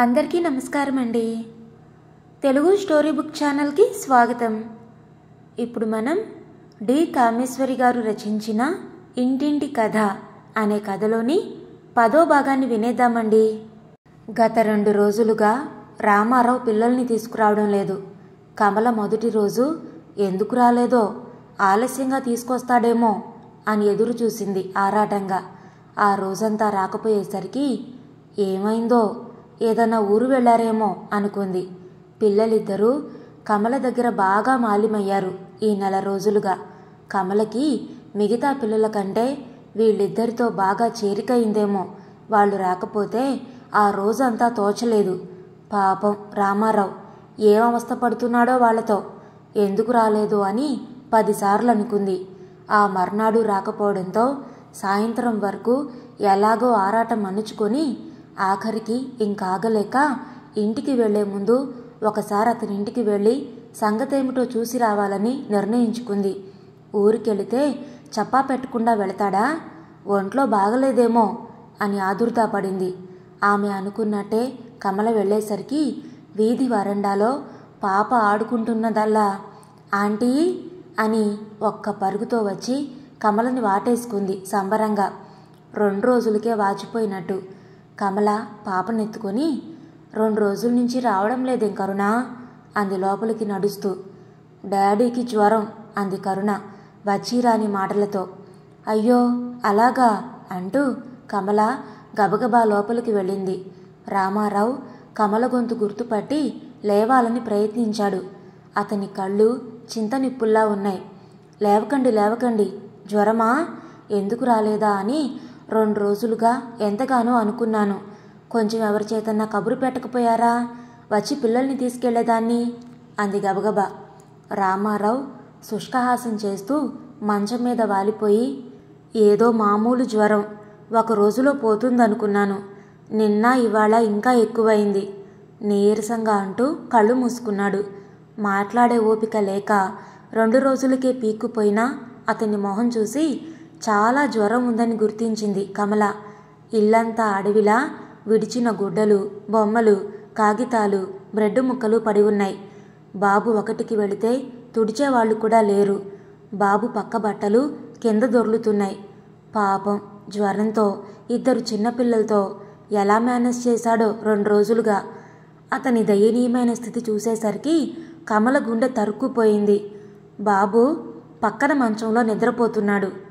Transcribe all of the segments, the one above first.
అందరికీ నమస్కారం అండి. తెలుగు స్టోరీ బుక్ ఛానల్కి స్వాగతం. ఇప్పుడు మనం డి కామేశ్వరి గారు రచించిన ఇంటింటి కథ అనే కథలోని పదో భాగాన్ని వినేద్దామండి. గత రెండు రోజులుగా రామారావు పిల్లల్ని తీసుకురావడం లేదు. కమల మొదటి రోజు ఎందుకు రాలేదో? ఆలస్యంగా తీసుకొస్తాడేమో అని ఎదురు చూసింది ఆరాటంగా. ఆ రోజంతా రాకపోయేసరికి ఏమైందో ఏదన్నా ఊరు వెళ్ళారేమో అనుకుంది. పిల్లలిద్దరూ కమల దగ్గర బాగా మాలిమయ్యారు ఈ నెల రోజులుగా. కమలకి మిగతా పిల్లల కంటే వీళ్ళిద్దరితో బాగా చేరికయిందేమో. వాళ్ళు రాకపోతే ఆ రోజంతా తోచలేదు. పాపం రామారావు ఏం అవస్థ పడుతున్నాడో వాళ్ళతో. ఎందుకు రాలేదు అని పదిసార్లు అనుకుంది ఆ మర్నాడు రాకపోవడంతో సాయంత్రం వరకు ఎలాగో ఆరాటం అణుచుకొని ఆఖరికి ఇంకాగలేక ఇంటికి వెళ్ళే ముందు ఒకసారి అతని ఇంటికి వెళ్ళి సంగతేమిటో చూసి రావాలని నిర్ణయించుకుంది. ఊరికెళితే చప్పా పెట్టకుండా వెళతాడా? ఒంట్లో బాగలేదేమో అని ఆదుర్దాపడింది ఆమె అనుకున్నట్టే కమల వెళ్ళేసరికి వీధి వరండాలో పాప ఆడుకుంటున్నదల్లా. ఆంటీ అని ఒక్క పరుగుతో వచ్చి కమలని వాటేసుకుంది సంబరంగా. రెండు రోజులకే వాచిపోయినట్టు. కమల పాపనెత్తుకొని రెండు రోజుల నుంచి రావడం లేదేం కరుణ అంది లోపలికి నడుస్తూ. డాడీకి జ్వరం అంది కరుణ వచ్చిరాని మాటలతో. అయ్యో అలాగా అంటూ కమల గబగబా లోపలికి వెళ్ళింది. రామారావు కమల గొంతు గుర్తుపట్టి లేవాలని ప్రయత్నించాడు. అతని కళ్ళు చింతనిప్పుల్లా ఉన్నాయి. లేవకండి లేవకండి. జ్వరమా? ఎందుకు రాలేదా? అని రెండు రోజులుగా ఎంతగానో అనుకున్నాను. కొంచెం ఎవరి చేతన్నా కబురు పెట్టకపోయారా? వచ్చి పిల్లల్ని తీసుకెళ్ళేదాన్ని? అంది గబగబా. రామారావు శుష్కహాసం చేస్తూ మంచం మీద వాలిపోయి ఏదో మామూలు జ్వరం ఒక రోజులో పోతుందనుకున్నాను. నిన్న ఇవాళ ఇంకా ఎక్కువైంది. నీరసంగా అంటూ కళ్ళు మూసుకున్నాడు. మాట్లాడే ఓపిక లేక రెండు రోజులకే పీక్కుపోయినా అతని మొహం చూసి చాలా జ్వరం ఉందని గుర్తించింది కమల. ఇల్లంతా అడవిలా విడిచిన గుడ్డలు బొమ్మలు కాగితాలు బ్రెడ్ ముక్కలు పడి ఉన్నాయి. బాబు ఒకటికి వెళితే తుడిచేవాళ్ళు కూడా లేరు. బాబు పక్క బట్టలు కింద దొర్లుతున్నాయి. పాపం జ్వరంతో ఇద్దరు చిన్నపిల్లలతో ఎలా మేనేజ్ చేశాడో రెండు రోజులుగా. అతని దయనీయమైన స్థితి చూసేసరికి కమల గుండె తరుక్కుపోయింది. బాబు పక్కన మంచంలో నిద్రపోతున్నాడు.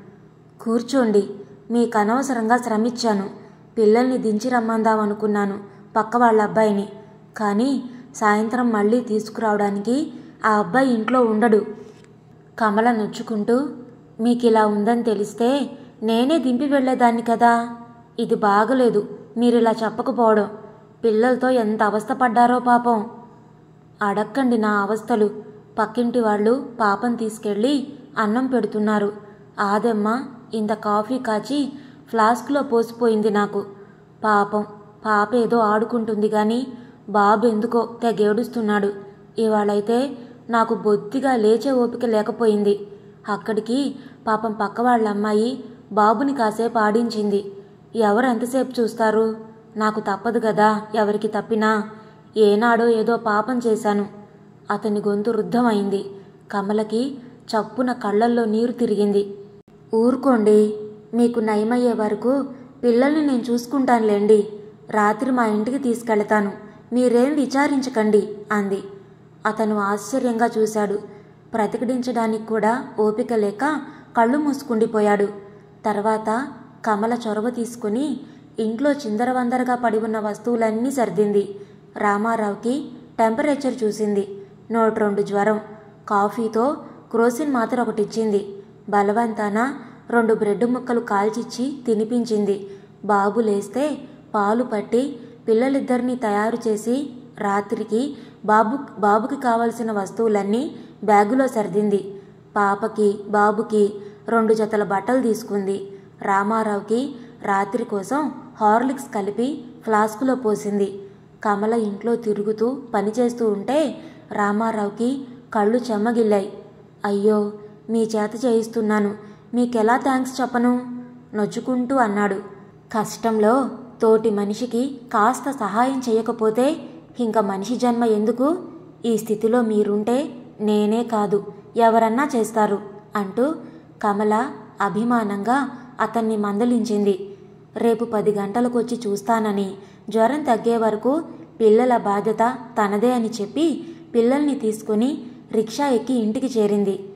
కూర్చోండి. మీకు అనవసరంగా శ్రమిచ్చాను పిల్లల్ని దించి రమ్మందామనుకున్నాను పక్క వాళ్ళ అబ్బాయిని కానీ సాయంత్రం మళ్ళీ తీసుకురావడానికి ఆ అబ్బాయి ఇంట్లో ఉండడు. కమల నొచ్చుకుంటూ మీకు ఇలా ఉందని తెలిస్తే నేనే దింపి వెళ్ళేదాన్ని కదా? ఇది బాగలేదు. మీరు ఇలా చెప్పకపోవడం. పిల్లలతో ఎంత అవస్థపడ్డారో పాపం. అడక్కండి నా అవస్థలు. పక్కింటి వాళ్ళు పాపం తీసుకెళ్ళి అన్నం పెడుతున్నారు. ఆదెమ్మ ఇంత కాఫీ కాచి ఫ్లాస్క్లో పోసిపోయింది నాకు. పాపం పాప ఏదో ఆడుకుంటుంది కానీ బాబు ఎందుకో తెగేడుస్తున్నాడు ఇవాళైతే నాకు బొత్తిగా లేచే ఓపిక లేకపోయింది. అక్కడికి పాపం పక్క వాళ్ళ అమ్మాయి బాబుని కాసేపు ఆడించింది. ఎవరు ఎంతసేపు చూస్తారు? నాకు తప్పదు కదా ఎవరికి తప్పినా. ఏనాడో ఏదో పాపం చేశాను. అతని గొంతు రుద్ధమైంది. కమలకి చప్పున కళ్ళల్లో నీరు తిరిగింది. ఊరుకోండి. మీకు నయమయ్యే వరకు పిల్లల్ని నేను చూసుకుంటానులేండి. రాత్రి మా ఇంటికి తీసుకెళ్తాను. మీరేం విచారించకండి అంది. అతను ఆశ్చర్యంగా చూశాడు. ప్రతిఘటించడానికి కూడా ఓపిక లేక కళ్ళు మూసుకుండిపోయాడు. తర్వాత కమల చొరవ తీసుకుని ఇంట్లో చిందరవందరగా పడి ఉన్న వస్తువులన్నీ సర్దింది. రామారావుకి టెంపరేచర్ చూసింది. నోటి రెండు జ్వరం. కాఫీతో క్రోసిన్ మాత్ర ఒకటిచ్చింది. బలవంతాన రెండు బ్రెడ్ ముక్కలు కాల్చిచ్చి తినిపించింది. బాబు లేస్తే పాలు పట్టి పిల్లలిద్దరినీ తయారు చేసి రాత్రికి బాబు బాబుకి కావలసిన వస్తువులన్నీ బ్యాగులో సర్దింది. పాపకి బాబుకి రెండు జతల బట్టలు తీసుకుంది. రామారావుకి రాత్రి కోసం హార్లిక్స్ కలిపి ఫ్లాస్కులో పోసింది. కమల ఇంట్లో తిరుగుతూ పనిచేస్తూ ఉంటే రామారావుకి కళ్ళు చెమ్మగిల్లాయి అయ్యో మీ చేత చేయిస్తున్నాను. మీకెలా థ్యాంక్స్ చెప్పను? నొచ్చుకుంటూ అన్నాడు. కష్టంలో తోటి మనిషికి కాస్త సహాయం చేయకపోతే ఇంక మనిషి జన్మ ఎందుకు? ఈ స్థితిలో మీరుంటే నేనే కాదు ఎవరన్నా చేస్తారు అంటూ కమల అభిమానంగా అతన్ని మందలించింది. రేపు పది గంటలకు వచ్చి చూస్తానని జ్వరం తగ్గే వరకు పిల్లల బాధ్యత తనదే అని చెప్పి పిల్లల్ని తీసుకుని రిక్షా ఎక్కి ఇంటికి చేరింది.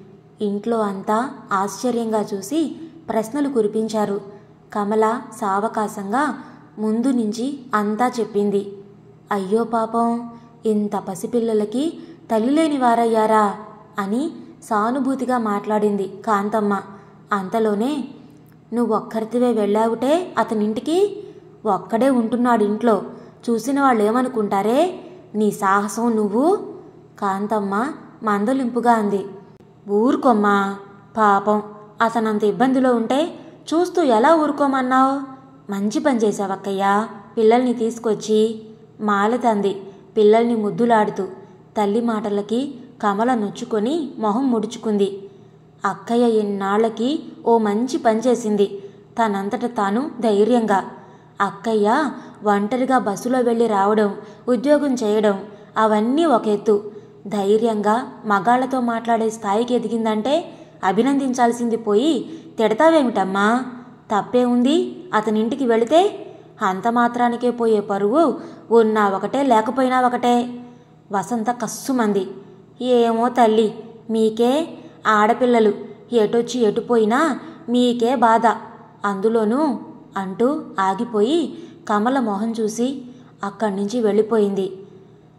ఇంట్లో అంతా ఆశ్చర్యంగా చూసి ప్రశ్నలు కురిపించారు. కమల సావకాశంగా ముందు నుంచి అంతా చెప్పింది. అయ్యో పాపం ఇంత పసిపిల్లలకి తల్లిలేని వారయ్యారా అని సానుభూతిగా మాట్లాడింది కాంతమ్మ. అంతలోనే నువ్వొక్కరితివే వెళ్ళావుటే అతనింటికి? ఒక్కడే ఉంటున్నాడు ఇంట్లో చూసిన వాళ్ళు ఏమనుకుంటారే నీ సాహసం నువ్వు? కాంతమ్మ మందలింపుగా అంది. ఊరుకోమ్మా పాపం. అతనంత ఇబ్బందిలో ఉంటే చూస్తూ ఎలా ఊరుకోమన్నావు? మంచి పని చేశావక్కయ్యా. పిల్లల్ని తీసుకొచ్చి మాలతంది. పిల్లల్ని ముద్దులాడుతూ తల్లి మాటలకి కమల నొచ్చుకొని మొహం ముడుచుకుంది. అక్కయ్య ఎన్నాళ్ళకి ఓ మంచి పని చేసింది. తనంతట తాను ధైర్యంగా అక్కయ్య ఒంటరిగా బస్సులో వెళ్ళి రావడం ఉద్యోగం చేయడం అవన్నీ ఒక ఎత్తు. ధైర్యంగా మగాళ్ళతో మాట్లాడే స్థాయికి ఎదిగిందంటే అభినందించాల్సింది పోయి తిడతావేమిటమ్మా? తప్పే ఉంది. అతనింటికి వెళితే అంత మాత్రానికే పోయే పరువు ఉన్నా ఒకటే లేకపోయినా ఒకటే. వసంత కస్సుమంది. ఏమో తల్లి మీకే ఆడపిల్లలు. ఎటొచ్చి ఎటుపోయినా మీకే బాధ. అందులోనూ అంటూ ఆగిపోయి కమల మొహం చూసి అక్కడి నుంచి వెళ్ళిపోయింది.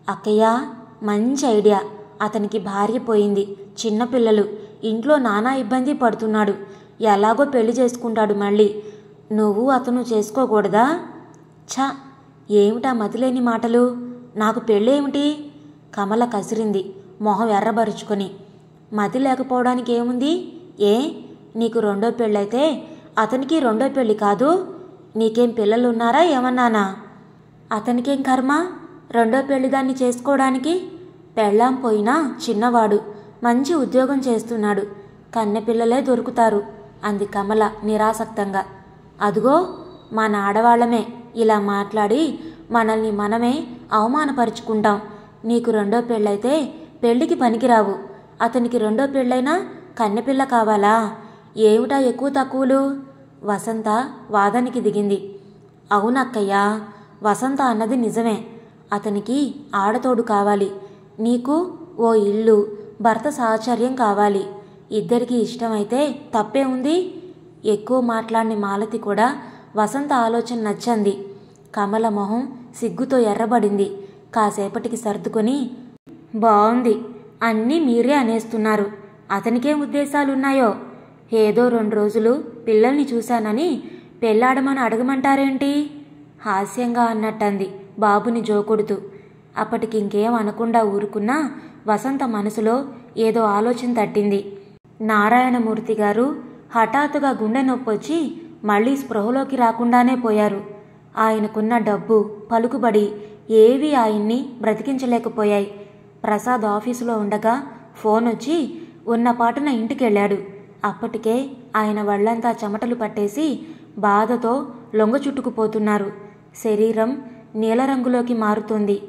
అక్కయ్య మంచి ఐడియా. అతనికి భార్య పోయింది చిన్నపిల్లలు ఇంట్లో నానా ఇబ్బంది పడుతున్నాడు. ఎలాగో పెళ్ళి చేసుకుంటాడు మళ్ళీ. నువ్వు అతను చేసుకోకూడదా? ఛ! ఏమిటా మతిలేని మాటలు? నాకు పెళ్ళేమిటి? కమల కసిరింది మొహం ఎర్రబరుచుకొని. మతి లేకపోవడానికి ఏముంది? ఏ? నీకు రెండో పెళ్ళైతే అతనికి రెండో పెళ్ళి కాదు. నీకేం పిల్లలు ఉన్నారా ఏమన్నానా? అతనికేం కర్మ? రెండో పెళ్ళిదాన్ని చేసుకోవడానికి పెళ్ళాం పోయినా చిన్నవాడు మంచి ఉద్యోగం చేస్తున్నాడు. కన్నెపిల్లలే దొరుకుతారు అంది కమల నిరాసక్తంగా. అదుగో మన ఆడవాళ్ళమే ఇలా మాట్లాడి మనల్ని మనమే అవమానపరుచుకుంటాం. నీకు రెండో పెళ్ళైతే పెళ్ళికి పనికిరావు. అతనికి రెండో పెళ్ళైనా కన్నెపిల్ల కావాలా? ఏమిటా ఎక్కువ తక్కువలు? వసంత వాదనికి దిగింది. అవునక్కయ్యా వసంత అన్నది నిజమే. అతనికి ఆడతోడు కావాలి. నీకు ఓ ఇల్లు భర్త సాహచర్యం కావాలి. ఇద్దరికీ ఇష్టమైతే తప్పే ఉంది. ఎక్కువ మాట్లాడిన మాలతి కూడా వసంత ఆలోచన నచ్చంది. కమల మొహం సిగ్గుతో ఎర్రబడింది. కాసేపటికి సర్దుకొని బాగుంది అన్నీ మీరే అనేస్తున్నారు. అతనికేం ఉద్దేశాలున్నాయో? ఏదో రెండు రోజులు పిల్లల్ని చూశానని పెళ్ళాడమని అడగమంటారేంటి? హాస్యంగా అన్నట్టంది. బాబుని జోకొడుతూ. అప్పటికి ఇంకేం అనకుండా ఊరుకున్నా వసంత మనసులో ఏదో ఆలోచన తట్టింది. నారాయణమూర్తి గారు హఠాత్తుగా గుండె నొప్పొచ్చి మళ్ళీ స్పృహలోకి రాకుండానే పోయారు. ఆయనకున్న డబ్బు పలుకుబడి ఏవీ ఆయన్ని బ్రతికించలేకపోయాయి. ప్రసాద్ ఆఫీసులో ఉండగా ఫోన్ వచ్చి ఉన్నపాటున ఇంటికెళ్ళాడు. అప్పటికే ఆయన వళ్ళంతా చెమటలు పట్టేసి బాధతో లొంగ చుట్టుకుపోతున్నారు శరీరం నీలరంగులోకి మారుతోంది.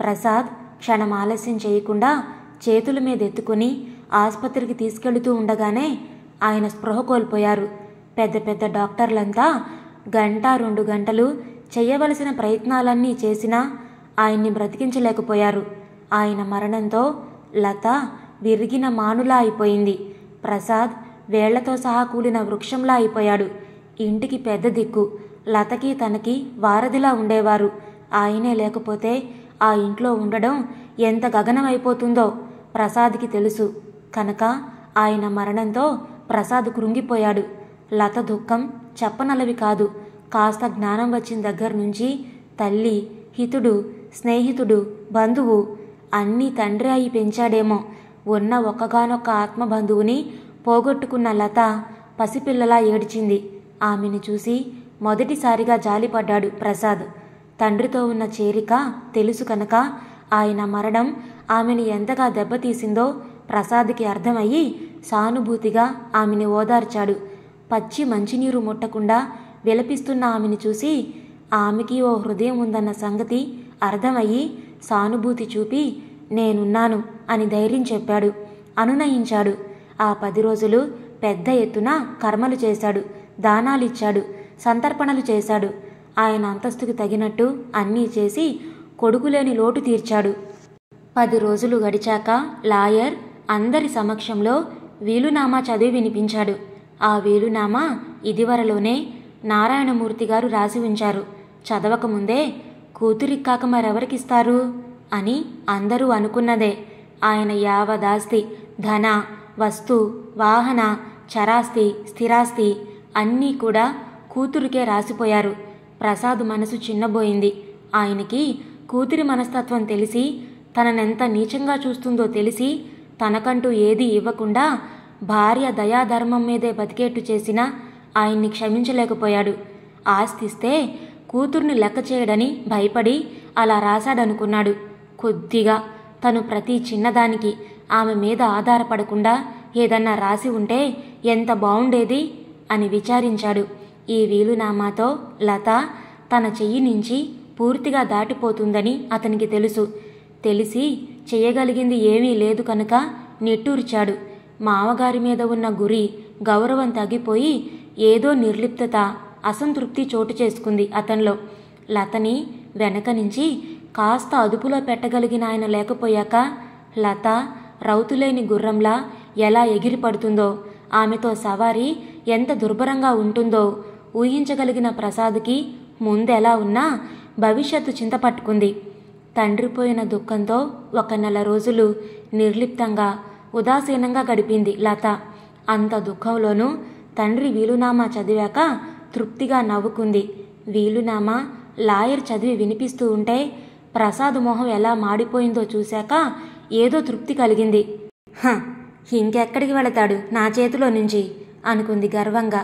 ప్రసాద్ క్షణం ఆలస్యం చేయకుండా చేతుల మీద ఎత్తుకుని ఆసుపత్రికి తీసుకెళుతూ ఉండగానే ఆయన స్పృహ కోల్పోయారు. పెద్ద పెద్ద డాక్టర్లంతా గంట రెండు గంటలు చేయవలసిన ప్రయత్నాలన్నీ చేసినా ఆయన్ని బ్రతికించలేకపోయారు. ఆయన మరణంతో లత విరిగిన మానులా అయిపోయింది. ప్రసాద్ వేళ్ళతో సహా కూలిన వృక్షంలా అయిపోయాడు. ఇంటికి పెద్ద దిక్కు. లతకి తనకి వారధిలా ఉండేవారు. ఆయనే లేకపోతే ఆ ఇంట్లో ఉండడం ఎంత గగనమైపోతుందో ప్రసాద్కి తెలుసు. కనుక ఆయన మరణంతో ప్రసాద్ కృంగిపోయాడు. లత దుఃఖం చెప్పనలవి కాదు. కాస్త జ్ఞానం వచ్చిన దగ్గర నుంచి తల్లి హితుడు స్నేహితుడు బంధువు అన్నీ తండ్రి అయి పెంచాడేమో. ఉన్న ఒక్కగానొక్క ఆత్మబంధువుని పోగొట్టుకున్న లత పసిపిల్లలా ఏడ్చింది. ఆమెను చూసి మొదటిసారిగా జాలిపడ్డాడు ప్రసాద్. తండ్రితో ఉన్న చేరిక తెలుసు కనుక ఆయన మరణం ఆమెను ఎంతగా దెబ్బతీసిందో ప్రసాద్కి అర్థమయ్యి సానుభూతిగా ఆమెని ఓదార్చాడు. పచ్చి మంచినీరు ముట్టకుండా విలపిస్తున్న ఆమెను చూసి ఆమెకి ఓ హృదయం ఉందన్న సంగతి అర్థమయ్యి సానుభూతి చూపి నేనున్నాను అని ధైర్యం చెప్పాడు. అనునయించాడు. ఆ పది రోజులు పెద్ద ఎత్తున కర్మలు చేశాడు. దానాలిచ్చాడు. సంతర్పణలు చేశాడు. ఆయన అంతస్తుకు తగినట్టు అన్నీ చేసి కొడుకులేని లోటు తీర్చాడు. పది రోజులు గడిచాక లాయర్ అందరి సమక్షంలో వీలునామా చదివి వినిపించాడు. ఆ వీలునామా ఇదివరలోనే నారాయణమూర్తి గారు రాసి ఉంచారు. చదవకముందే కూతురిక్కాక మరెవరికిస్తారు? అని అందరూ అనుకున్నదే. ఆయన యావదాస్తి ధన వస్తు వాహన చరాస్తి స్థిరాస్తి అన్నీ కూడా కూతురికే రాసిపోయారు. ప్రసాద్ మనసు చిన్నబోయింది. ఆయనకి కూతురి మనస్తత్వం తెలిసి తననెంత నీచంగా చూస్తుందో తెలిసి తనకంటూ ఏదీ ఇవ్వకుండా భార్య దయాధర్మం మీదే బతికేట్టు చేసినా ఆయన్ని క్షమించలేకపోయాడు. ఆస్తిస్తే కూతుర్ని లెక్క చేయడని భయపడి అలా రాశాడనుకున్నాడు. కొద్దిగా తను ప్రతి చిన్నదానికి ఆమె మీద ఆధారపడకుండా ఏదన్నా రాసి ఉంటే ఎంత బాగుండేది అని విచారించాడు. ఈ వీలునామాతో లత తన చెయ్యి నుంచి పూర్తిగా దాటిపోతుందని అతనికి తెలుసు. తెలిసి చేయగలిగింది ఏమీ లేదు కనుక నిట్టూర్చాడు. మామగారి మీద ఉన్న గురి గౌరవం తగ్గిపోయి ఏదో నిర్లిప్తత అసంతృప్తి చోటు చేసుకుంది అతనిలో. లతని వెనక నుంచి కాస్త అదుపులో పెట్టగలిగిన ఆయన లేకపోయాక లత రౌతులేని గుర్రంలా ఎలా ఎగిరిపడుతుందో ఆమెతో సవారీ ఎంత దుర్భరంగా ఉంటుందో ఊహించగలిగిన ప్రసాద్కి ముందెలా ఉన్నా భవిష్యత్తు చింతపట్టుకుంది తండ్రిపోయిన దుఃఖంతో ఒక నెల రోజులు నిర్లిప్తంగా ఉదాసీనంగా గడిపింది లత. అంత దుఃఖంలోనూ తండ్రి వీలునామా చదివాక తృప్తిగా నవ్వుకుంది. వీలునామా లాయర్ చదివి వినిపిస్తూ ఉంటే ప్రసాద్ మొహం ఎలా మాడిపోయిందో చూశాక ఏదో తృప్తి కలిగింది. హ ఇంకెక్కడికి వెళతాడు నా చేతిలో నుంచి? అనుకుంది గర్వంగా.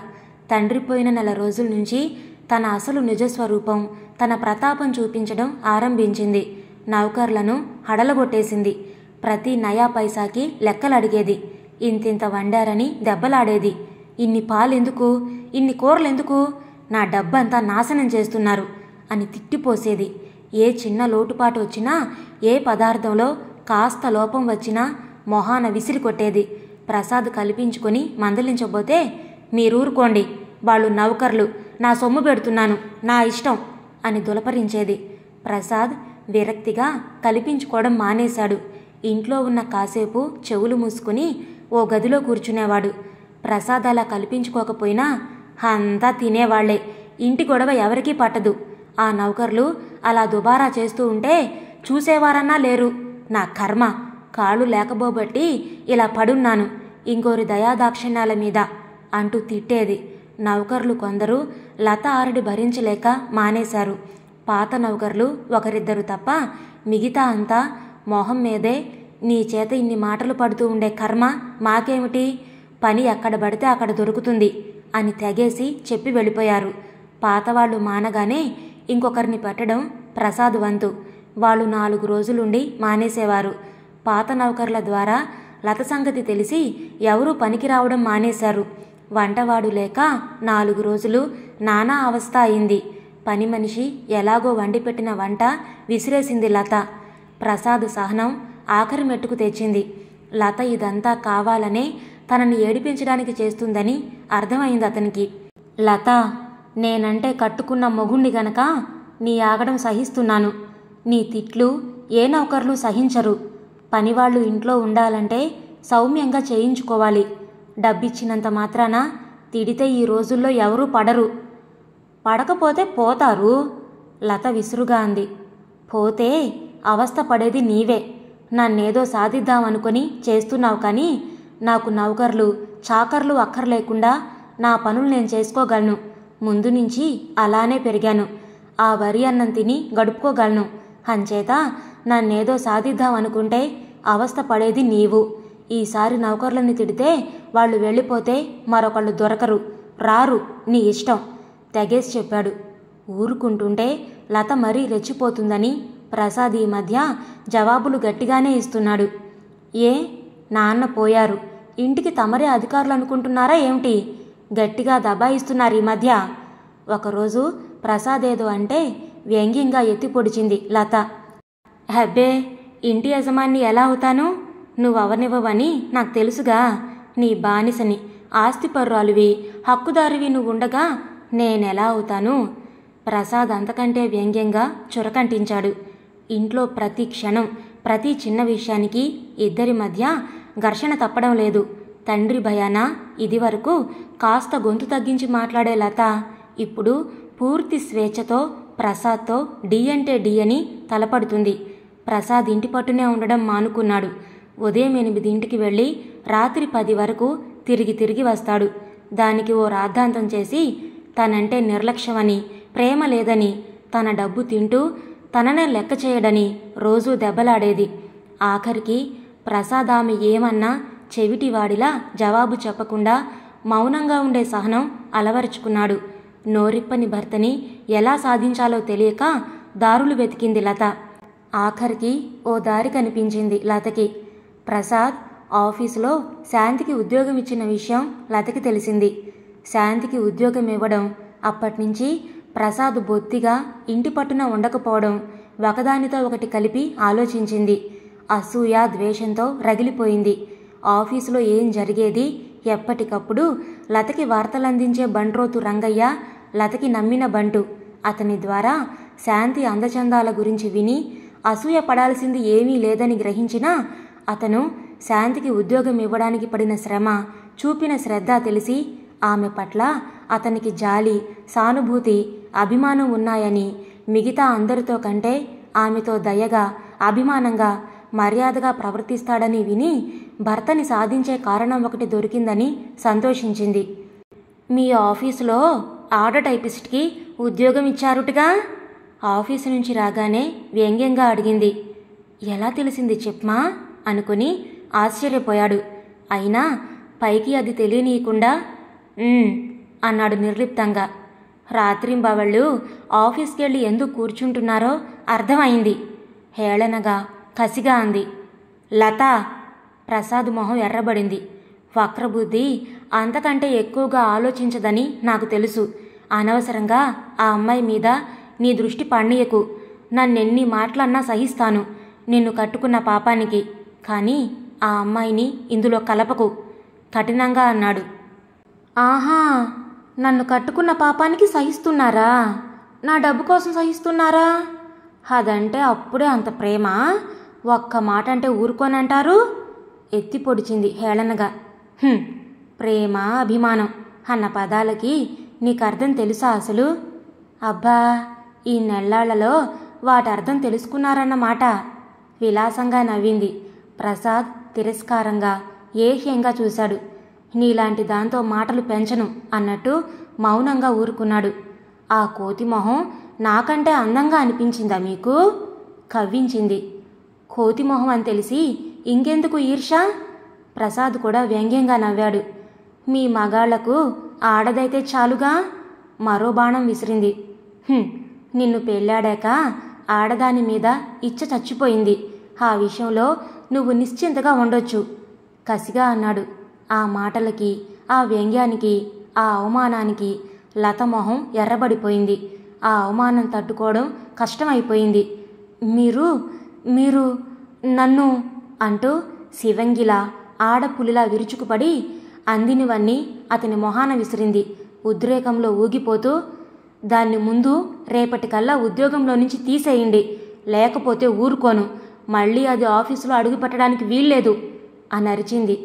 తండ్రి పోయిన నెల రోజుల నుంచి తన అసలు నిజస్వరూపం తన ప్రతాపం చూపించడం ఆరంభించింది. నౌకర్లను హడలగొట్టేసింది. ప్రతి నయా పైసాకి లెక్కలు అడిగేది ఇంతింత వండారని దెబ్బలాడేది. ఇన్ని పాలెందుకు? ఇన్ని కూరలెందుకు? నా డబ్బంతా నాశనం చేస్తున్నారు అని తిట్టిపోసేది. ఏ చిన్న లోటుపాటు వచ్చినా ఏ పదార్థంలో కాస్త లోపం వచ్చినా మొహాన విసిరి కొట్టేది ప్రసాద్ కల్పించుకొని మందలించబోతే మీరూరుకోండి. వాళ్ళు నౌకర్లు. నా సొమ్ము పెడుతున్నాను. నా ఇష్టం అని దులపరించేది. ప్రసాద్ విరక్తిగా కల్పించుకోవడం మానేశాడు. ఇంట్లో ఉన్న కాసేపు చెవులు మూసుకుని ఓ గదిలో కూర్చునేవాడు. ప్రసాద్ అలా కల్పించుకోకపోయినా అంతా తినేవాళ్ళే. ఇంటి గొడవ ఎవరికీ పట్టదు. ఆ నౌకర్లు అలా దుబారా చేస్తూ ఉంటే చూసేవారన్నా లేరు. నా కర్మ. కాళ్ళు లేకబోబట్టి ఇలా పడున్నాను. ఇంకోరి దయాదాక్షిణ్యాల మీద అంటూ తిట్టేది. నౌకర్లు కొందరు లత ఆరడి భరించలేక మానేశారు. పాత నౌకర్లు ఒకరిద్దరు తప్ప మిగతా అంతా మొహం మీదే నీ చేత ఇన్ని మాటలు పడుతూ ఉండే కర్మ మాకేమిటి? పని ఎక్కడ పడితే అక్కడ దొరుకుతుంది అని తెగేసి చెప్పి వెళ్ళిపోయారు. పాతవాళ్ళు మానగానే ఇంకొకరిని పెట్టడం ప్రసాద్ వంతు. వాళ్ళు నాలుగు రోజులుండి మానేసేవారు. పాత నౌకర్ల ద్వారా లత సంగతి తెలిసి ఎవరూ పనికి రావడం మానేశారు. వంటవాడు లేక నాలుగు రోజులు నానా అవస్థ అయింది. పని మనిషి ఎలాగో వండి పెట్టిన వంట విసిరేసింది లత. ప్రసాద్ సహనం ఆఖరి మెట్టుకు తెచ్చింది. లత ఇదంతా కావాలనే తనని ఏడిపించడానికి చేస్తుందని అర్థమైంది అతనికి. లత నేనంటే కట్టుకున్న మొగుణ్ణి గనక నీ ఆగడం సహిస్తున్నాను. నీ తిట్లు ఏ నౌకర్లు సహించరు. పనివాళ్ళు ఇంట్లో ఉండాలంటే సౌమ్యంగా చేయించుకోవాలి. డబ్బిచ్చినంత మాత్రాన తిడితే ఈ రోజుల్లో ఎవరూ పడరు. పడకపోతే పోతారు. లత విసురుగా అంది. పోతే అవస్థ పడేది నీవే. నన్నేదో సాధిద్దామనుకొని చేస్తున్నావు కానీ నాకు నౌకర్లు చాకర్లు అక్కర్లేకుండా నా పనులు నేను చేసుకోగలను. ముందు నుంచి అలానే పెరిగాను. ఆ వరి అన్నం తిని గడుపుకోగలను. అంచేత నన్నేదో సాధిద్దామనుకుంటే అవస్థ పడేది నీవు. ఈసారి నౌకర్లని తిడితే వాళ్ళు వెళ్ళిపోతే మరొకళ్ళు దొరకరు రారు నీ ఇష్టం తెగేసి చెప్పాడు. ఊరుకుంటుంటే లత మరీ రెచ్చిపోతుందని ప్రసాద్ ఈ మధ్య జవాబులు గట్టిగానే ఇస్తున్నాడు. ఏ? నాన్న పోయారు. ఇంటికి తమరే అధికారులు అనుకుంటున్నారా ఏమిటి? గట్టిగా దబాయిస్తున్నారు ఈ మధ్య. ఒకరోజు ప్రసాద్ ఏదో అంటే వ్యంగ్యంగా ఎత్తి పొడిచింది లత. హబ్బే ఇంటి యజమాని ఎలా అవుతాను? నువ్వు అవనివ్వవని నాకు తెలుసుగా. నీ బానిసని ఆస్తిపర్రాలువి హక్కుదారివి నువ్వుండగా నేనెలా అవుతాను? ప్రసాద్ అంతకంటే వ్యంగ్యంగా చురకంటించాడు. ఇంట్లో ప్రతి క్షణం ప్రతి చిన్న విషయానికి ఇద్దరి మధ్య ఘర్షణ తప్పడం లేదు. తండ్రి భయాన ఇదివరకు కాస్త గొంతు తగ్గించి మాట్లాడే లత ఇప్పుడు పూర్తి స్వేచ్ఛతో ప్రసాద్తో డి అంటే డి అని తలపడుతుంది. ప్రసాద్ ఇంటి పట్టునే ఉండడం మానుకున్నాడు. ఉదయం ఎనిమిదింటికి వెళ్ళి రాత్రి పది వరకు తిరిగి తిరిగి వస్తాడు. దానికి ఓ రాద్ధాంతం చేసి తనంటే నిర్లక్ష్యమని ప్రేమ లేదని తన డబ్బు తింటూ తననే లెక్క చేయడని రోజూ దెబ్బలాడేది. ఆఖరికి ప్రసాద్ ఆమె ఏమన్నా చెవిటివాడిలా జవాబు చెప్పకుండా మౌనంగా ఉండే సహనం అలవరుచుకున్నాడు. నోరిప్పని భర్తని ఎలా సాధించాలో తెలియక దారులు వెతికింది లత. ఆఖరికి ఓ దారి కనిపించింది లతకి. ప్రసాద్ ఆఫీసులో శాంతికి ఉద్యోగం ఇచ్చిన విషయం లతకి తెలిసింది. శాంతికి ఉద్యోగం ఇవ్వడం అప్పటినుంచి ప్రసాద్ బొత్తిగా ఇంటి పట్టున ఉండకపోవడం ఒకదానితో ఒకటి కలిపి ఆలోచించింది. అసూయ ద్వేషంతో రగిలిపోయింది. ఆఫీసులో ఏం జరిగేది? ఎప్పటికప్పుడు లతకి వార్తలందించే బండ్రోతు రంగయ్య లతకి నమ్మిన బంటు. అతని ద్వారా శాంతి అందచందాల గురించి విని అసూయ పడాల్సింది ఏమీ లేదని గ్రహించినా అతను శాంతికి ఉద్యోగం ఇవ్వడానికి పడిన శ్రమ చూపిన శ్రద్ధ తెలిసి ఆమె పట్ల అతనికి జాలి సానుభూతి అభిమానం ఉన్నాయని మిగతా అందరితో కంటే ఆమెతో దయగా అభిమానంగా మర్యాదగా ప్రవర్తిస్తాడని విని భర్తని సాధించే కారణం ఒకటి దొరికిందని సంతోషించింది. మీ ఆఫీసులో ఆర్డర్ టైపిస్ట్కి ఉద్యోగం ఇచ్చారుటగా? ఆఫీసు నుంచి రాగానే వ్యంగ్యంగా అడిగింది. ఎలా తెలిసింది చెప్మా అనుకుని ఆశ్చర్యపోయాడు. అయినా పైకి అది తెలియనీయకుండా అన్నాడు నిర్లిప్తంగా. రాత్రింబవళ్ళు ఆఫీస్కి వెళ్ళి ఎందుకు కూర్చుంటున్నారో అర్థమైంది. హేళనగా కసిగా అంది. లత ప్రసాద్ మొహం ఎర్రబడింది. వక్రబుద్ధి అంతకంటే ఎక్కువగా ఆలోచించదని నాకు తెలుసు. అనవసరంగా ఆ అమ్మాయి మీద నీ దృష్టి పన్నీయకు నన్నెన్ని మాటలన్నా సహిస్తాను. నిన్ను కట్టుకున్న పాపానికి. కానీ ఆ అమ్మాయిని ఇందులో కలపకు కఠినంగా అన్నాడు. ఆహా నన్ను కట్టుకున్న పాపానికి సహిస్తున్నారా? నా డబ్బు కోసం సహిస్తున్నారా? అదంటే అప్పుడే అంత ప్రేమ? ఒక్క మాట అంటే ఊరుకోనంటారు? ఎత్తి పొడిచింది హేళనగా. ప్రేమ అభిమానం అన్న పదాలకి నీకు అర్థం తెలుసా అసలు? అబ్బా ఈ నెల్లాళ్ళలో వాటి అర్థం తెలుసుకున్నారన్నమాట. విలాసంగా నవ్వింది. ప్రసాద్ తిరస్కారంగా ఏహ్యంగా చూశాడు. నీలాంటి దాంతో మాటలు పెంచను అన్నట్టు మౌనంగా ఊరుకున్నాడు. ఆ కోతి మొహం నాకంటే అందంగా అనిపించిందా మీకు? కవ్వించింది. కోతి మొహం అని తెలిసి ఇంకెందుకు ఈర్ష? ప్రసాద్ కూడా వ్యంగ్యంగా నవ్వాడు. మీ మగాళ్ళకు ఆడదైతే చాలుగా? మరో బాణం విసిరింది. నిన్ను పెళ్ళాడాక ఆడదాని మీద ఇచ్చ చచ్చిపోయింది. ఆ విషయంలో నువ్వు నిశ్చింతగా ఉండొచ్చు. కసిగా అన్నాడు. ఆ మాటలకి ఆ వ్యంగ్యానికి ఆ అవమానానికి లత మొహం ఎర్రబడిపోయింది. ఆ అవమానం తట్టుకోవడం కష్టమైపోయింది. మీరు మీరు నన్ను అంటూ శివంగిలా ఆడపులిలా విరుచుకుపడి అందినవన్నీ అతని మొహాన విసిరింది. ఉద్రేకంలో ఊగిపోతూ దాన్ని ముందు రేపటికల్లా ఉద్యోగంలో నుంచి తీసేయండి. లేకపోతే ఊరుకోను. మళ్ళీ అది ఆఫీసులో అడుగుపెట్టడానికి వీల్లేదు అని అరిచింది.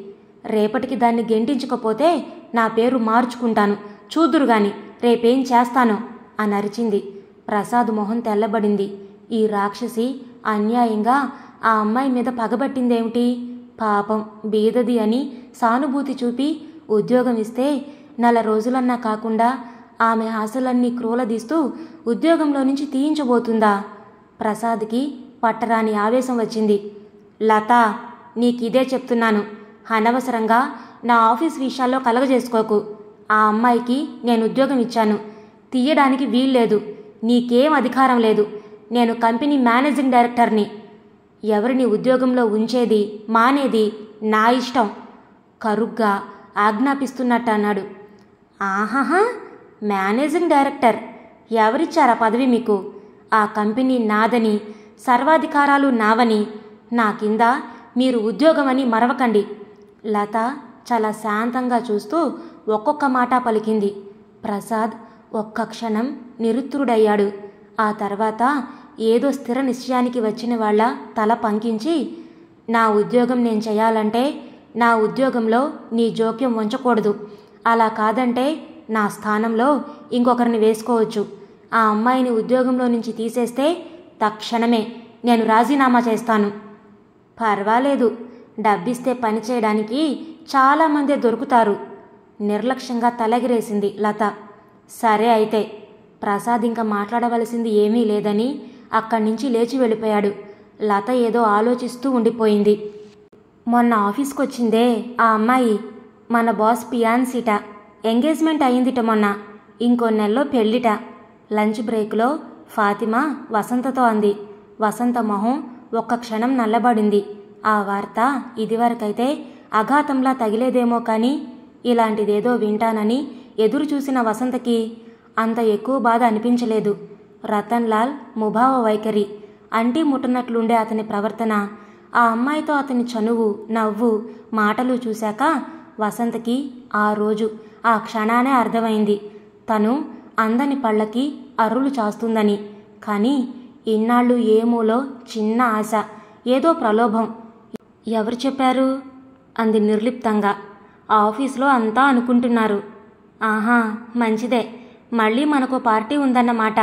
రేపటికి దాన్ని గెంటించకపోతే నా పేరు మార్చుకుంటాను. చూదురు గాని రేపేం చేస్తానో అని అరిచింది. ప్రసాద్ మొహం తెల్లబడింది. ఈ రాక్షసి అన్యాయంగా ఆ అమ్మాయి మీద పగబట్టిందేమిటి? పాపం బీదది అని సానుభూతి చూపి ఉద్యోగం ఇస్తే నెల రోజులన్నా కాకుండా ఆమె ఆశలన్నీ క్రూలదీస్తూ ఉద్యోగంలో నుంచి తీయించబోతుందా? ప్రసాద్కి పట్టరాని ఆవేశం వచ్చింది. లత నీకిదే చెప్తున్నాను. అనవసరంగా నా ఆఫీస్ విషయాల్లో కలగజేసుకోకు. ఆ అమ్మాయికి నేను ఉద్యోగం ఇచ్చాను. తీయడానికి వీల్లేదు. నీకేం అధికారం లేదు. నేను కంపెనీ మేనేజింగ్ డైరెక్టర్ని. ఎవరిని ఉద్యోగంలో ఉంచేది మానేది నా ఇష్టం. కరుగ్గా ఆజ్ఞాపిస్తున్నట్టు అన్నాడు. ఆహాహా! Managing director. ఎవరిచ్చారా పదవి మీకు? ఆ కంపెనీ నాదని సర్వాధికారాలు నావని. నా కింద మీరు ఉద్యోగమని మరవకండి. లత చాలా శాంతంగా చూస్తూ ఒక్కొక్క మాట పలికింది. ప్రసాద్ ఒక్క క్షణం నిరుత్తరుడయ్యాడు. ఆ తర్వాత ఏదో స్థిర నిశ్చయానికి వచ్చిన వాళ్ళ తల పంకించి నా ఉద్యోగం నేను చేయాలంటే నా ఉద్యోగంలో నీ జోక్యం ఉంచకూడదు అలా కాదంటే నా స్థానంలో ఇంకొకరిని వేసుకోవచ్చు. ఆ అమ్మాయిని ఉద్యోగంలో నుంచి తీసేస్తే తక్షణమే నేను రాజీనామా చేస్తాను. పర్వాలేదు. డబ్బిస్తే పని చేయడానికి చాలామందే దొరుకుతారు. నిర్లక్ష్యంగా తలగిరేసింది లత. సరే అయితే ప్రసాద్ ఇంకా మాట్లాడవలసింది ఏమీ లేదని అక్కడి నుంచి లేచి వెళ్ళిపోయాడు. లత ఏదో ఆలోచిస్తూ ఉండిపోయింది. మొన్న ఆఫీస్కి వచ్చిందే ఆ అమ్మాయి. మన బాస్ పియాన్సిట ఎంగేజ్మెంట్ అయిందిట మొన్న. ఇంకో నెలలో పెళ్ళిట. లంచ్ బ్రేక్లో ఫాతిమా వసంతతో అంది. వసంత మొహం ఒక్క క్షణం నల్లబడింది. ఆ వార్త ఇదివరకైతే అఘాతంలా తగిలేదేమో కానీ ఇలాంటిదేదో వింటానని ఎదురు చూసిన వసంతకి అంత ఎక్కువ బాధ అనిపించలేదు. రతన్ లాల్ ముభావ వైఖరి. అంటి ముట్టనట్లుండే అతని ప్రవర్తన ఆ అమ్మాయితో అతని చనువు నవ్వు మాటలు చూశాక వసంతకి ఆ రోజు ఆ క్షణానే అర్థమైంది. తను అందని పళ్ళకి అర్రులు చాస్తుందని. కానీ ఇన్నాళ్ళు ఏమూలో చిన్న ఆశ ఏదో ప్రలోభం. ఎవరు చెప్పారు? అంది నిర్లిప్తంగా. ఆ ఆఫీస్లో అంతా అనుకుంటున్నారు. ఆహా మంచిదే. మళ్ళీ మనకు పార్టీ ఉందన్నమాట.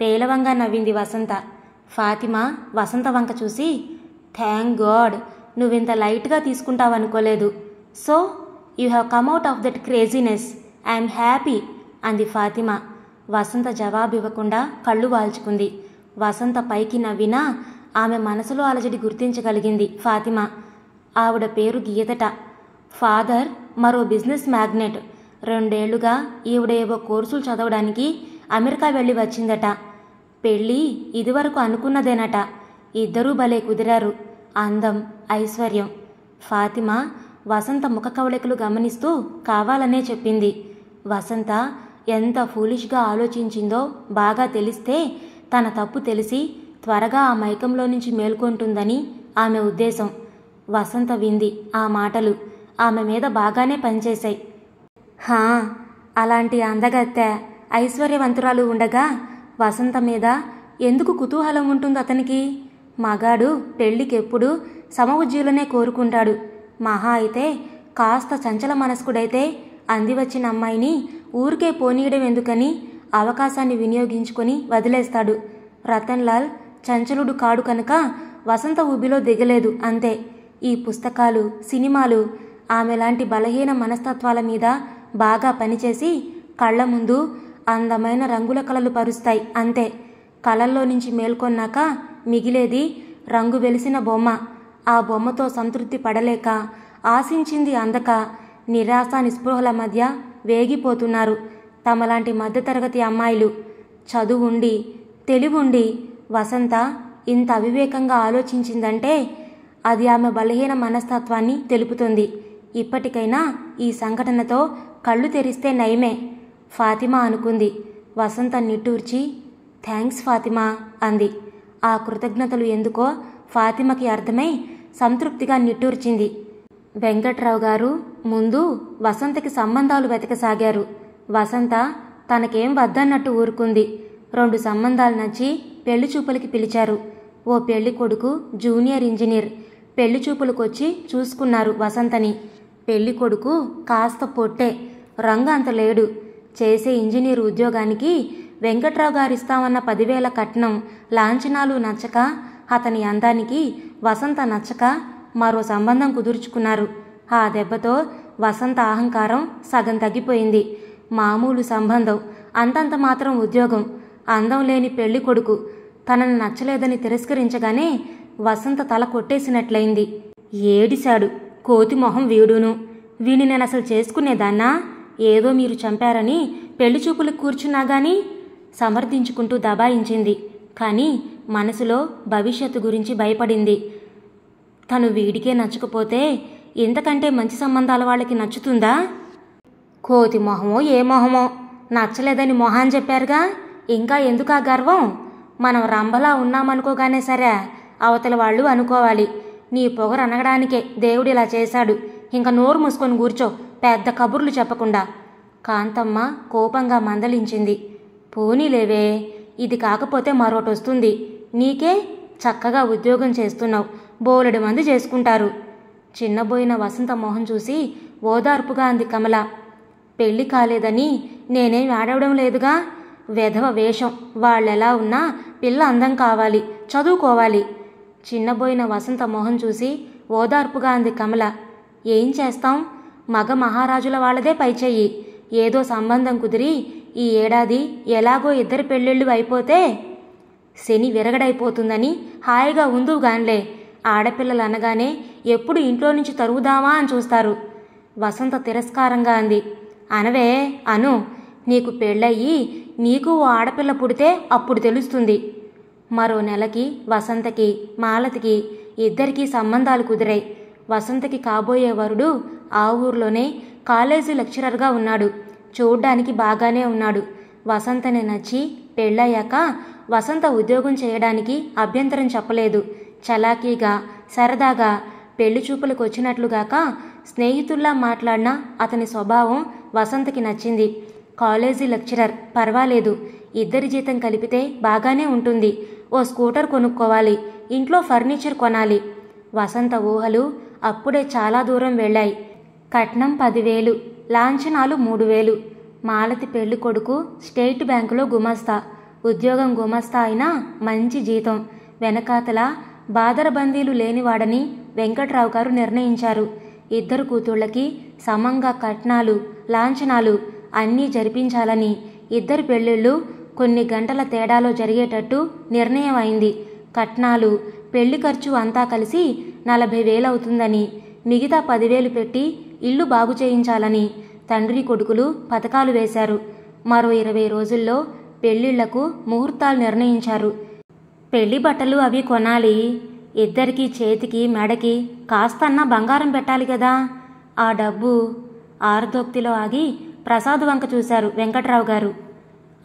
పేలవంగా నవ్వింది వసంత. ఫాతిమా వసంత వంక చూసి థ్యాంక్ గాడ్ నువ్వింత లైట్గా తీసుకుంటావనుకోలేదు. So you have come out of that craziness. I'm happy. అంది ఫాతిమా. వసంత జవాబివ్వకుండా కళ్ళు వాల్చుకుంది. వసంత పైకి నవ్వినా ఆమె మనసులో అలజడి గుర్తించగలిగింది ఫాతిమా. ఆవిడ పేరు గీతట ఫాదర్ మరో బిజినెస్ మ్యాగ్నెట్. రెండేళ్ళుగా ఈవిడ ఏవో కోర్సులు చదవడానికి అమెరికా వెళ్ళి వచ్చిందట. పెళ్ళి ఇదివరకు అనుకున్నదేనట. ఇద్దరూ భలే కుదిరారు. అందం ఐశ్వర్యం. ఫాతిమా వసంత ముఖ కవళికలు గమనిస్తూ కావాలనే చెప్పింది. వసంత ఎంత ఫూలిష్గా ఆలోచించిందో బాగా తెలిస్తే తన తప్పు తెలిసి త్వరగా ఆ మైకంలో నుంచి మేల్కొంటుందని ఆమె ఉద్దేశం. వసంత వింది ఆ మాటలు. ఆమె మీద బాగానే పనిచేశాయి. హా అలాంటి అందగత్తె ఐశ్వర్యవంతురాలు ఉండగా వసంత మీద ఎందుకు కుతూహలం ఉంటుంది అతనికి? మగాడు పెళ్ళికెప్పుడు సమఉజ్జీలనే కోరుకుంటాడు. మహా అయితే కాస్త చంచల మనస్కుడైతే అంది వచ్చిన అమ్మాయిని ఊరికే పోనీయడం ఎందుకని అవకాశాన్ని వినియోగించుకొని వదిలేస్తాడు. రతన్ లాల్ చంచలుడు కాడు కనుక వసంత ఊబిలో దిగలేదు అంతే. ఈ పుస్తకాలు సినిమాలు ఆమె లాంటి బలహీన మనస్తత్వాల మీద బాగా పనిచేసి కళ్ళ ముందు అందమైన రంగుల కలలు పరుస్తాయి అంతే. కళల్లో నుంచి మేల్కొన్నాక మిగిలేది రంగు వెలిసిన బొమ్మ. ఆ బొమ్మతో సంతృప్తి పడలేక ఆశించింది అందక నిరాశ నిస్పృహల మధ్య వేగిపోతున్నారు. తమలాంటి మధ్యతరగతి అమ్మాయిలు చదువుండి తెలివుండి వసంత ఇంత అవివేకంగా ఆలోచించిందంటే అది ఆమె బలహీన మనస్తత్వాన్ని తెలుపుతుంది. ఇప్పటికైనా ఈ సంఘటనతో కళ్ళు తెరిస్తే నయమే ఫాతిమా అనుకుంది. వసంత నిట్టూర్చి థ్యాంక్స్ ఫాతిమా అంది. ఆ కృతజ్ఞతలు ఎందుకో ఫాతిమకి అర్థమై సంతృప్తిగా నిట్టూర్చింది. వెంకట్రావు గారు ముందు వసంతకి సంబంధాలు వెతకసాగారు. వసంత తనకేం వద్దన్నట్టు ఊరుకుంది. రెండు సంబంధాలు నచ్చి పెళ్ళి చూపులకి పిలిచారు. ఓ పెళ్ళి కొడుకు జూనియర్ ఇంజనీర్. పెళ్ళి చూపులకొచ్చి చూసుకున్నారు వసంతని. పెళ్ళి కొడుకు కాస్త పొట్టే రంగు అంత లేడు. చేసే ఇంజనీర్ ఉద్యోగానికి వెంకట్రావు గారిస్తామన్న పదివేల కట్నం లాంఛనాలు నచ్చక అతని అందానికి వసంత నచ్చక మరో సంబంధం కుదుర్చుకున్నారు. ఆ దెబ్బతో వసంత అహంకారం సగం తగ్గిపోయింది. మామూలు సంబంధం అంతంత మాత్రం ఉద్యోగం అందం లేని పెళ్ళి కొడుకు తనను నచ్చలేదని తిరస్కరించగానే వసంత తల కొట్టేసినట్లయింది. ఏడిశాడు కోతి మొహం వీడును. వీని నేను అసలు చేసుకునేదాన్నా? ఏదో మీరు చంపారని పెళ్ళి చూపులకు కూర్చున్నా గాని సమర్థించుకుంటూ దబాయించింది. కానీ మనసులో భవిష్యత్తు గురించి భయపడింది. తను వీడికే నచ్చకపోతే ఇంతకంటే మంచి సంబంధాల వాళ్ళకి నచ్చుతుందా? కోతి మొహమో ఏ మొహమో? నచ్చలేదని మొహాన్ చెప్పారుగా? ఇంకా ఎందుకా గర్వం? మనం రంభలా ఉన్నామనుకోగానే సరే అవతల వాళ్ళు అనుకోవాలి. నీ పొగరు అనగడానికే దేవుడు ఇలా చేశాడు. ఇంకా నోరు మూసుకొని కూర్చో పెద్ద కబుర్లు చెప్పకుండా. కాంతమ్మ కోపంగా మందలించింది. పోనీలేవే ఇది కాకపోతే మరొకటి వస్తుంది. నీకే చక్కగా ఉద్యోగం చేస్తున్నావు. బోలెడు మంది చేసుకుంటారు. చిన్నబోయిన వసంత మొహం చూసి ఓదార్పుగా అంది కమల. పెళ్ళి కాలేదని నేనేం ఆడవడం లేదుగా? వెధవ వేషం. వాళ్ళెలా ఉన్నా పిల్ల అందం కావాలి చదువుకోవాలి. చిన్నబోయిన వసంత మొహం చూసి ఓదార్పుగా అంది కమల. ఏం చేస్తాం? మగ మహారాజుల వాళ్ళదే పైచెయ్యి ఏదో సంబంధం కుదిరి ఈ ఏడాది ఎలాగో ఇద్దరు పెళ్ళిళ్ళు అయిపోతే శని విరగడైపోతుందని హాయిగా ఉందువు గాన్లే. ఆడపిల్లలు అనగానే ఎప్పుడు ఇంట్లో నుంచి తరుగుదామా అని చూస్తారు. వసంత తిరస్కారంగా అంది. అనవే అను నీకు పెళ్ళయ్యి నీకు ఓ ఆడపిల్ల పుడితే అప్పుడు తెలుస్తుంది. మరో నెలకి వసంతకి మాలతికి ఇద్దరికీ సంబంధాలు కుదిరాయి. వసంతకి కాబోయే వరుడు ఆ ఊర్లోనే కాలేజీ లెక్చరర్గా ఉన్నాడు. చూడ్డానికి బాగానే ఉన్నాడు. వసంతని నచ్చి పెళ్ళయ్యాక వసంత ఉద్యోగం చేయడానికి అభ్యంతరం చెప్పలేదు. చలాకీగా సరదాగా పెళ్ళి చూపులకు వచ్చినట్లుగాక స్నేహితుల్లా మాట్లాడిన అతని స్వభావం వసంతకి నచ్చింది. కాలేజీ లెక్చరర్ పర్వాలేదు. ఇద్దరి జీతం కలిపితే బాగానే ఉంటుంది. ఓ స్కూటర్ కొనుక్కోవాలి. ఇంట్లో ఫర్నిచర్ కొనాలి. వసంత ఊహలు అప్పుడే చాలా దూరం వెళ్ళాయి. కట్నం పదివేలు లాంఛనాలు మూడు వేలు మాలతి పెళ్ళి కొడుకు స్టేట్ బ్యాంకులో గుమస్తా. ఉద్యోగం గుమస్తా అయినా మంచి జీతం. వెనకాతల బాదరబందీలు లేనివాడని వెంకట్రావు గారు నిర్ణయించారు. ఇద్దరు కూతుళ్ళకి సమంగా కట్నాలు లాంఛనాలు అన్నీ జరిపించాలని ఇద్దరు పెళ్ళిళ్ళు కొన్ని గంటల తేడాలో జరిగేటట్టు నిర్ణయం అయింది కట్నాలు పెళ్ళి ఖర్చు అంతా కలిసి నలభై వేలవుతుందని మిగతా పదివేలు పెట్టి ఇల్లు బాగు చేయించాలని తండ్రి కొడుకులు పథకాలు వేశారు. మరో ఇరవై రోజుల్లో పెళ్ళిళ్ళకు ముహూర్తాలు నిర్ణయించారు. పెళ్ళి బట్టలు అవి కొనాలి. ఇద్దరికి చేతికి మెడకి కాస్తన్నా బంగారం పెట్టాలి కదా ఆ డబ్బు ఆరుదోక్తిలో ఆగి ప్రసాద్ వంక చూశారు వెంకట్రావు గారు.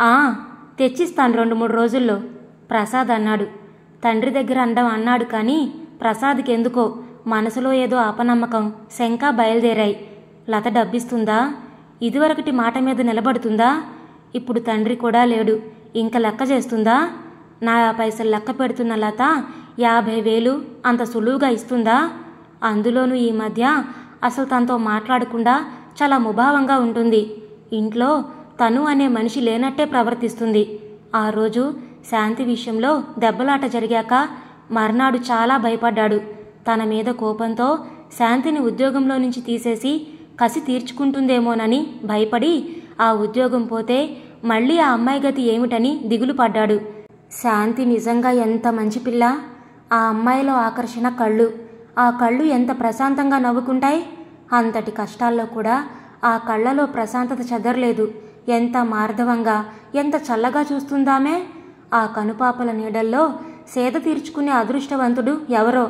ఆ తెచ్చిస్తాను రెండు మూడు రోజుల్లో ప్రసాద్ అన్నాడు. తండ్రి దగ్గర అండం అన్నాడు కానీ ప్రసాద్కెందుకో? మనసులో ఏదో అపనమ్మకం శంకా బయలుదేరాయి. లత డబ్బిస్తుందా? ఇదివరకటి మాట మీద నిలబడుతుందా? ఇప్పుడు తండ్రి కూడా లేడు. ఇంక లెక్క చేస్తుందా? నా పైసలు లెక్క పెడుతున్న లత యాభై వేలు అంత సులువుగా ఇస్తుందా? అందులోనూ ఈ మధ్య అసలు తనతో మాట్లాడకుండా చాలా ముభావంగా ఉంటుంది. ఇంట్లో తను అనే మనిషి లేనట్టే ప్రవర్తిస్తుంది. ఆ రోజు శాంతి విషయంలో దెబ్బలాట జరిగాక మర్నాడు చాలా భయపడ్డాడు. తన మీద కోపంతో శాంతిని ఉద్యోగంలో నుంచి తీసేసి కసి తీర్చుకుంటుందేమోనని భయపడి ఆ ఉద్యోగం పోతే మళ్ళీ ఆ అమ్మాయి గతి ఏమిటని దిగులు పడ్డాడు. శాంతి నిజంగా ఎంత మంచి పిల్ల? ఆ అమ్మాయిలో ఆకర్షణ కళ్ళు. ఆ కళ్ళు ఎంత ప్రశాంతంగా నవ్వుకుంటాయి? అంతటి కష్టాల్లో కూడా ఆ కళ్ళలో ప్రశాంతత చెదరలేదు. ఎంత మార్ధవంగా ఎంత చల్లగా చూస్తుందామే? ఆ కనుపాపల నీడల్లో సేద తీర్చుకునే అదృష్టవంతుడు ఎవరో?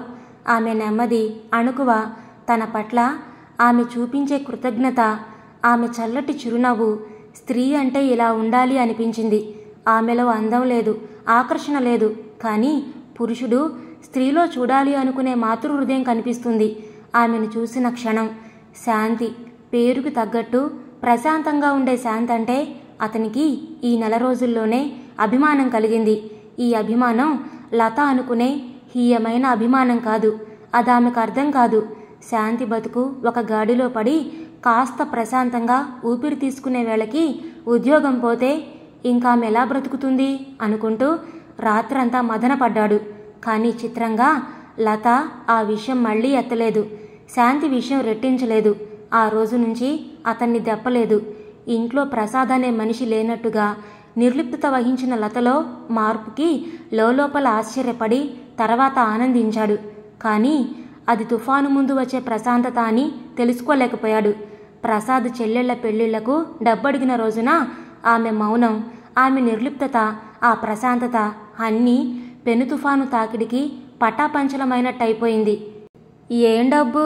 ఆమె నెమ్మది అణుకువ. తన పట్ల ఆమె చూపించే కృతజ్ఞత ఆమె చల్లటి చిరునవ్వు స్త్రీ అంటే ఇలా ఉండాలి అనిపించింది. ఆమెలో అందం లేదు ఆకర్షణ లేదు. కానీ పురుషుడు స్త్రీలో చూడాలి అనుకునే మాతృ హృదయం కనిపిస్తుంది. ఆమెను చూసిన క్షణం శాంతి పేరుకు తగ్గట్టు ప్రశాంతంగా ఉండే శాంతి అంటే అతనికి ఈ నెల రోజుల్లోనే అభిమానం కలిగింది. ఈ అభిమానం లత అనుకునే హీయమైన అభిమానం కాదు అది ఆమెకు అర్థం కాదు. శాంతి బతుకు ఒక గాడిలో పడి కాస్త ప్రశాంతంగా ఊపిరి తీసుకునే వేళకి ఉద్యోగం పోతే ఇంకా ఆమె ఎలా బ్రతుకుతుంది అనుకుంటూ రాత్రంతా మదనపడ్డాడు. కానీ చిత్రంగా లత ఆ విషయం మళ్ళీ ఎత్తలేదు. శాంతి విషయం రెట్టించలేదు. ఆ రోజు నుంచి అతన్ని దెప్పలేదు ఇంట్లో ప్రసాద్ అనే మనిషి లేనట్టుగా నిర్లిప్తత వహించిన లతలో మార్పుకి లోపల ఆశ్చర్యపడి తర్వాత ఆనందించాడు. కానీ అది తుఫాను ముందు వచ్చే ప్రశాంతత అని తెలుసుకోలేకపోయాడు. ప్రసాద్ చెల్లెళ్ళ పెళ్ళిళ్ళకు డబ్బడిగిన రోజున ఆమె మౌనం ఆమె నిర్లిప్తత ఆ ప్రశాంతత అన్నీ పెను తుఫాను తాకిడికి పటాపంచలమైనట్టయిపోయింది. ఏం డబ్బు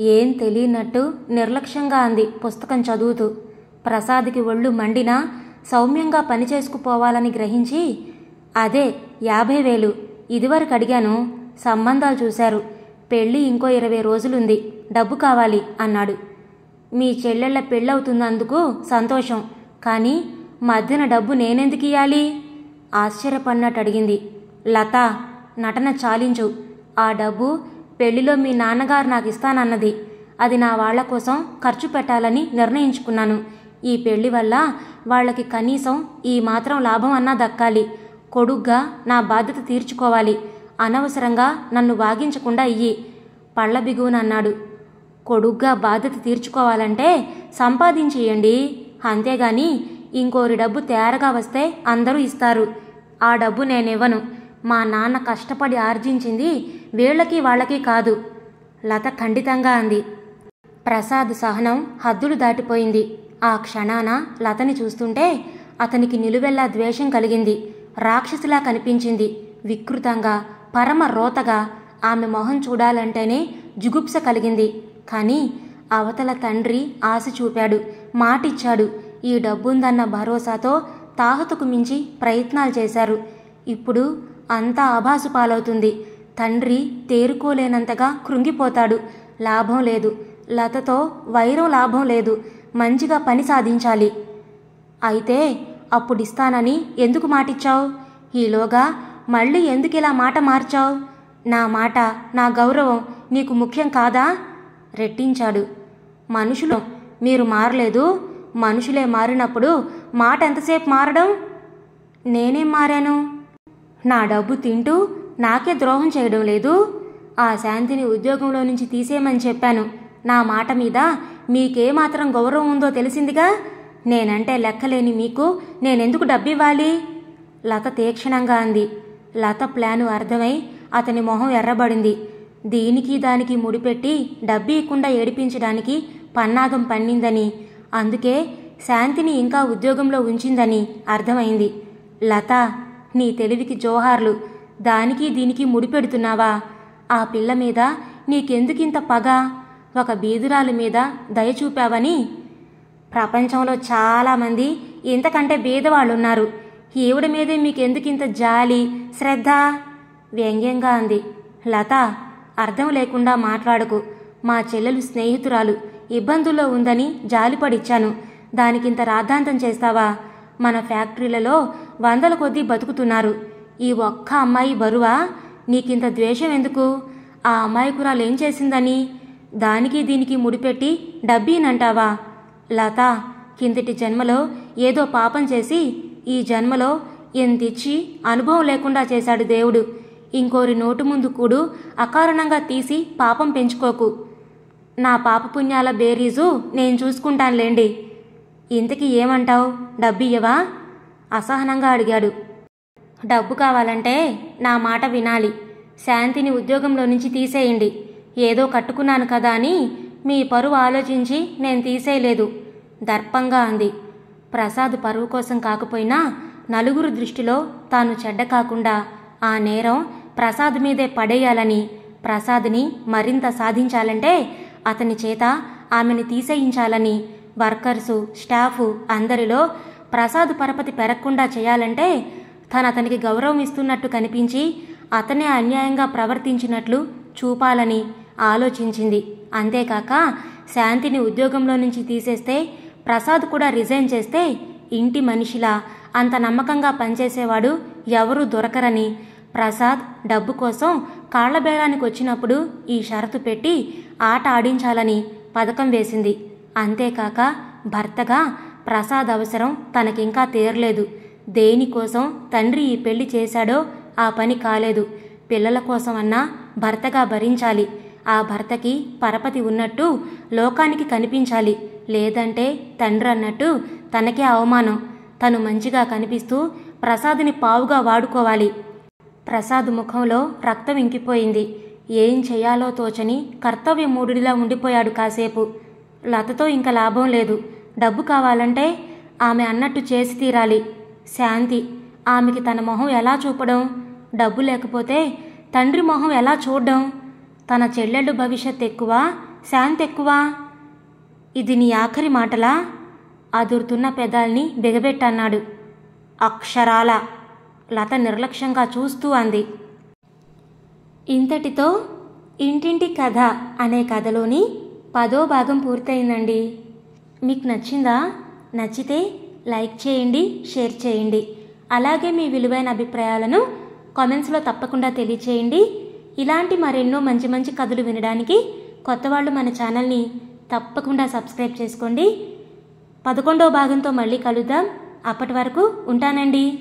ఏం తెలియనట్టు నిర్లక్ష్యంగా అంది పుస్తకం చదువుతూ. ప్రసాద్కి ఒళ్ళు మండినా సౌమ్యంగా పని చేసుకుపోవాలని గ్రహించి అదే యాభై వేలు ఇదివరకు అడిగాను సంబంధాలు చూశారు పెళ్ళి ఇంకో ఇరవై రోజులుంది డబ్బు కావాలి అన్నాడు. మీ చెల్లెళ్ళ పెళ్ళవుతున్నందుకు సంతోషం కానీ మధ్యన డబ్బు నేనెందుకు ఇయ్యాలి? ఆశ్చర్యపడినట్టు అడిగింది లత నటన చాలించు. ఆ డబ్బు పెళ్ళిలో మీ నాన్నగారు నాకు ఇస్తానన్నది అది నా వాళ్ళ కోసం ఖర్చు పెట్టాలని నిర్ణయించుకున్నాను. ఈ పెళ్ళి వల్ల వాళ్ళకి కనీసం ఈ మాత్రం లాభం అన్నా దక్కాలి. కొడుగ్గా నా బాధ్యత తీర్చుకోవాలి. అనవసరంగా నన్ను వాగించకుండా ఇయ్యి. పళ్ళ బిగువనన్నాడు. కొడుగ్గా బాధ్యత తీర్చుకోవాలంటే సంపాదించేయండి. అంతేగాని ఇంకోరి డబ్బు తేరగా వస్తే అందరూ ఇస్తారు. ఆ డబ్బు నేనివ్వను. మా నాన్న కష్టపడి ఆర్జించింది వీళ్ళకి వాళ్ళకి కాదు. లత ఖండితంగా అంది. ప్రసాద్ సహనం హద్దులు దాటిపోయింది. ఆ క్షణాన లతని చూస్తుంటే అతనికి నిలువెల్లా ద్వేషం కలిగింది. రాక్షసిలా కనిపించింది. వికృతంగా పరమ రోతగా ఆమె మొహం చూడాలంటేనే జుగుప్స కలిగింది. కానీ అవతల తండ్రి ఆశ చూపాడు. మాటిచ్చాడు. ఈ డబ్బుందన్న భరోసాతో తాహతుకు మించి ప్రయత్నాలు చేశారు. ఇప్పుడు అంతా ఆభాసు పాలవుతుంది. తండ్రి తేరుకోలేనంతగా కృంగిపోతాడు. లాభం లేదు. లతతో వైరం లాభం లేదు. మంచిగా పని సాధించాలి. అయితే అప్పుడిస్తానని ఎందుకు మాటిచ్చావు? ఈలోగా మళ్ళీ ఎందుకు ఇలా మాట మార్చావు? నా మాట నా గౌరవం నీకు ముఖ్యం కాదా? రెట్టించాడు. మనుషులు మీరు మారలేదు. మనుషులే మారినప్పుడు మాట ఎంతసేపు మారడం? నేనేం మారాను? నా డబ్బు తింటూ నాకే ద్రోహం చేయడం లేదు. ఆ శాంతిని ఉద్యోగంలో నుంచి తీసేయమని చెప్పాను. నా మాట మీద మీకేమాత్రం గౌరవం ఉందో తెలిసిందిగా? నేనంటే లెక్కలేని మీకు నేనెందుకు డబ్బివ్వాలి? లత తీక్షణంగా అంది. లత ప్లాను అర్థమై అతని మొహం ఎర్రబడింది. దీనికి దానికి ముడిపెట్టి డబ్బు ఇవ్వకుండా ఏడిపించడానికి పన్నాగం పన్నిందని. అందుకే శాంతిని ఇంకా ఉద్యోగంలో ఉంచిందని అర్థమైంది. లత నీ తెలివికి జోహార్లు. దానికి దీనికి ముడిపెడుతున్నావా ఆ పిల్ల మీద నీకెందుకింత పగ? ఒక బీదురాలు మీద దయ చూపావని? ప్రపంచంలో చాలామంది ఇంతకంటే బీదవాళ్ళున్నారు ఈవిడ మీదే మీకెందుకింత జాలి శ్రద్ధ? వ్యంగ్యంగా అంది. లత అర్థం లేకుండా మాట్లాడకు. మా చెల్లెలు స్నేహితురాలు. ఇబ్బందుల్లో ఉందని జాలిపడిచ్చాను. దానికింత రాద్ధాంతం చేస్తావా? మన ఫ్యాక్టరీలలో వందల కొద్దీ బతుకుతున్నారు. ఈ ఒక్క అమ్మాయి బరువా? నీకింత ద్వేషం ఎందుకు? ఆ అమ్మాయికురాలు ఏం చేసిందని? దానికి దీనికి ముడిపెట్టి డబ్బీనంటావా? లత కిందటి జన్మలో ఏదో పాపం చేసి ఈ జన్మలో ఎంతిచ్చి అనుభవం లేకుండా చేశాడు దేవుడు. ఇంకోరి నోటు ముందు కూడు అకారణంగా తీసి పాపం పెంచుకోకు. నా పాపపుణ్యాల బేరీజు నేను చూసుకుంటానులేండి. ఇంతకీ ఏమంటావు? డబ్బియ్యవా అసహనంగా అడిగాడు. డబ్బు కావాలంటే నా మాట వినాలి. శాంతిని ఉద్యోగంలో నుంచి తీసేయండి. ఏదో కట్టుకున్నాను కదా అని మీ పరువు ఆలోచించి నేను తీసేయలేదు. దర్పంగా అంది. ప్రసాద్ పరువు కోసం కాకపోయినా నలుగురు దృష్టిలో తాను చెడ్డ కాకుండా ఆ నేరం ప్రసాద్ మీదే పడేయాలని ప్రసాద్ని మరింత సాధించాలంటే అతని చేత ఆమెను తీసేయించాలని వర్కర్సు స్టాఫు అందరిలో ప్రసాద్ పరపతి పెరగకుండా చేయాలంటే తను అతనికి గౌరవం ఇస్తున్నట్టు కనిపించి అతనే అన్యాయంగా ప్రవర్తించినట్లు చూపాలని ఆలోచించింది. అంతేకాక శాంతిని ఉద్యోగంలో నుంచి తీసేస్తే ప్రసాద్ కూడా రిజైన్ చేస్తే ఇంటి మనిషిలా అంత నమ్మకంగా పనిచేసేవాడు ఎవరూ దొరకరని ప్రసాద్ డబ్బు కోసం కాళ్ళబేళానికి వచ్చినప్పుడు ఈ షరతు పెట్టి ఆట ఆడించాలని పథకం వేసింది. అంతేకాక భర్తగా ప్రసాద్ అవసరం తనకింకా తీరలేదు. దేనికోసం తండ్రి ఈ పెళ్ళి చేశాడో ఆ పని కాలేదు. పిల్లల కోసమన్నా భర్తగా భరించాలి. ఆ భర్తకి పరపతి ఉన్నట్టు లోకానికి కనిపించాలి. లేదంటే తండ్రి అన్నట్టు తనకే అవమానం. తను మంచిగా కనిపిస్తూ ప్రసాద్ని పావుగా వాడుకోవాలి. ప్రసాద్ ముఖంలో రక్తం ఇంకిపోయింది. ఏం చేయాలో తోచని కర్తవ్య మూడుడిలా ఉండిపోయాడు కాసేపు. లతతో ఇంకా లాభం లేదు. డబ్బు కావాలంటే ఆమె అన్నట్టు చేసి తీరాలి. శాంతి ఆమెకి తన మొహం ఎలా చూపడం? డబ్బు లేకపోతే తండ్రి మొహం ఎలా చూడడం? తన చెల్లెళ్ళు భవిష్యత్ ఎక్కువ శాంతి ఎక్కువ? ఇది నీ ఆఖరి మాటలా? అదురుతున్న పెదాల్ని బిగబెట్టన్నాడు. అక్షరాల? లత నిర్లక్ష్యంగా చూస్తూ అంది. ఇంతటితో ఇంటింటి కథ అనే కథలోని పదో భాగం పూర్తయిందండి. మీకు నచ్చిందా? నచ్చితే లైక్ చేయండి షేర్ చేయండి. అలాగే మీ విలువైన అభిప్రాయాలను కామెంట్స్లో తప్పకుండా తెలియచేయండి. ఇలాంటి మరెన్నో మంచి మంచి కథలు వినడానికి కొత్త వాళ్ళు మన ఛానల్ని తప్పకుండా సబ్స్క్రైబ్ చేసుకోండి. పదకొండవ భాగంతో మళ్ళీ కలుద్దాం. అప్పటి వరకు ఉంటానండి.